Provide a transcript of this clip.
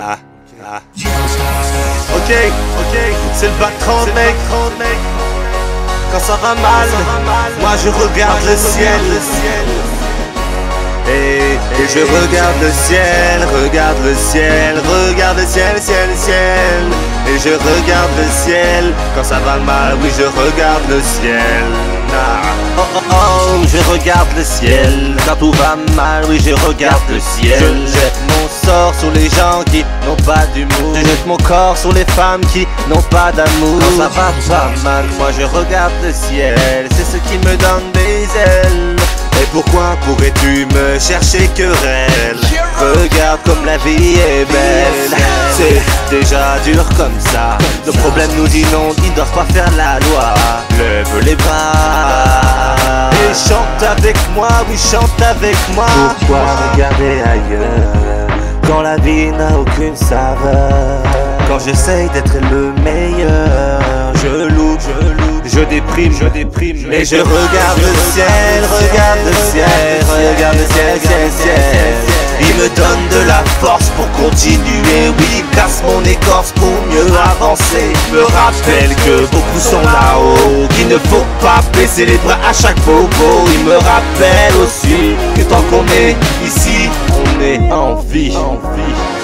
ah, ah. Ok, ok, c'est le bac 30 mec. Quand ça va mal, moi je regarde le ciel. Et, et je regarde le ciel, regarde le ciel, regarde le ciel, ciel, ciel. Et je regarde le ciel, quand ça va mal, oui je regarde le ciel. Ah. Oh oh oh, je regarde le ciel, quand tout va mal, oui je regarde le ciel. Je sur les gens qui n'ont pas d'humour. Je jette mon corps sur les femmes qui n'ont pas d'amour. Quand ça va pas mal, moi je regarde le ciel, c'est ce qui me donne des ailes. Et pourquoi pourrais-tu me chercher querelle? Regarde comme la vie est belle. C'est déjà dur comme ça. Nos problèmes nous inondent, ils doivent pas faire la loi. Lève les bras. Et chante avec moi, oui chante avec moi. Pourquoi regarder ailleurs? Quand la vie n'a aucune saveur Quand j'essaye d'être le meilleur Je loupe, je loupe je déprime, je déprime. Mais je regarde le ciel, regarde le ciel, regarde le ciel, ciel, ciel. Il me donne de la force pour continuer, oui, il casse mon écorce pour mieux avancer. Me rappelle que beaucoup sont là-haut, qu'il ne faut pas baisser les bras à chaque bobo. Il me rappelle aussi que tant qu'on est I don't fish.